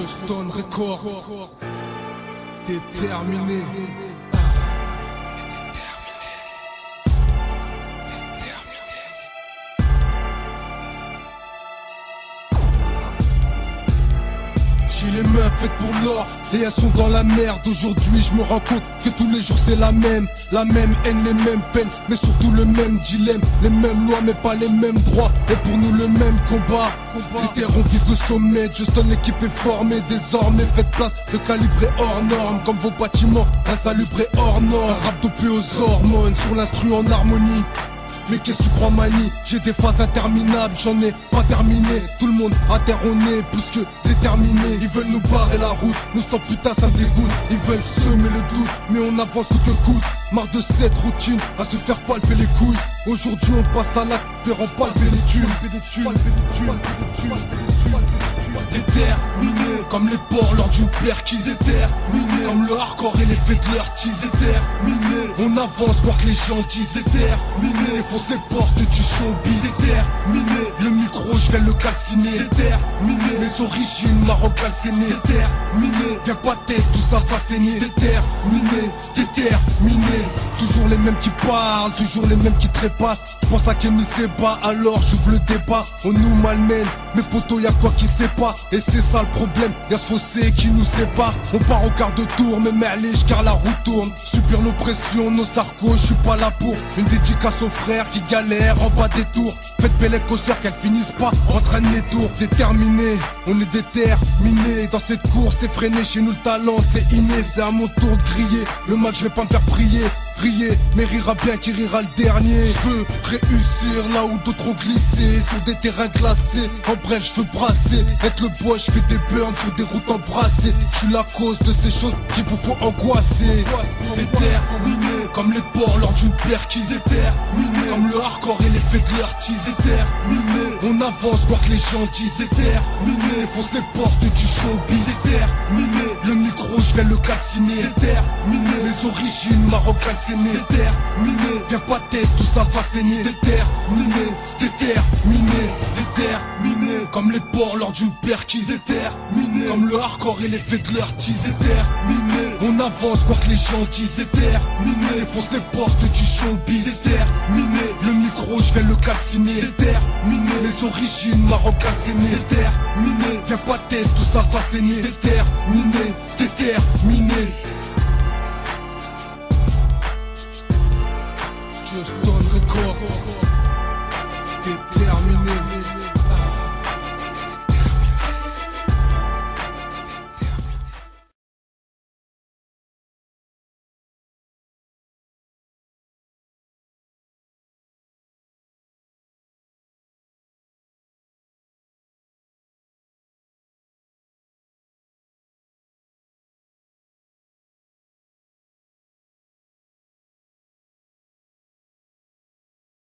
Stone Records. Déterminé. Les meufs faites pour l'or et elles sont dans la merde. Aujourd'hui, je me rends compte que tous les jours c'est la même. La même haine, les mêmes peines, mais surtout le même dilemme. Les mêmes lois, mais pas les mêmes droits. Et pour nous, le même combat. Critères, on vise le sommet. Justin, l'équipe est formée désormais. Faites place de calibrer hors norme. Comme vos bâtiments, insalubrés hors norme. Un rap dopé aux hormones, sur l'instru en harmonie. Mais qu'est-ce que tu crois manie J'ai des phases interminables, j'en ai pas terminé. Tout le monde à terre on est plus que déterminé. Ils veulent nous barrer la route, nous stop putain ça me dégoûte. Ils veulent semer le doute, mais on avance coûte que coûte. Marre de cette routine, à se faire palper les couilles. Aujourd'hui on passe à l'acte, père palper les thunes comme les porcs lors d'une perquise Déterminé comme le hardcore et l'effet de leur tease Déterminé On avance voir que les gens disent Déterminé Fonce les portes du showbiz Déterminé Le micro je vais le calciner Déterminé Mes origines maroc calcinées Déterminé Viens pas test tout ça va saigner Déterminé Déterminé les mêmes qui parlent Toujours les mêmes qui trépassent. Pense à Kémy bas alors j'ouvre le débat. On nous malmène Mes potos y'a quoi qui sait pas? Et c'est ça le problème Y'a ce fossé qui nous sépare. On part au quart de tour Mais merlige car la roue tourne. Subir l'oppression, nos sarcos Je suis pas là pour. Une dédicace aux frères qui galèrent en bas des tours. Faites belle aux sœurs qu'elles finissent pas. En train de les tours Déterminés, on est déterminés Dans cette course effrénée Chez nous le talent c'est inné. C'est à mon tour de griller. Le match je vais pas me faire prier Mais rira bien qui rira le dernier. Je veux réussir là où d'autres ont glissé sur des terrains glacés. En bref, je veux brasser, être le bois, je fais des burns sur des routes embrassées. Je suis la cause de ces choses qui vous font angoisser. Comme les porcs lors d'une perquise. Déterminé comme le hardcore et l'effet de leur tease. Déterminé, on avance quoi que les gens disent. Déterminé, fonce les portes du showbiz. Déterminé, le micro, je vais le calciner. Déterminé, les origines marocaines Déterminé, viens pas test, tout ça va saigner Déterminé, déterminé, déterminé comme les porcs lors d'une perquise. Déterminé Comme le hardcore et l'effet de leur l'artiste Déterminé On avance quoi que les gentils Déterminé Fonce les portes du showbiz. Déterminé Le micro je vais le cassiner Déterminé Les origines marocaines Déterminé Viens pas test tout ça va saigner. Déterminé Déterminé Just on record Déterminé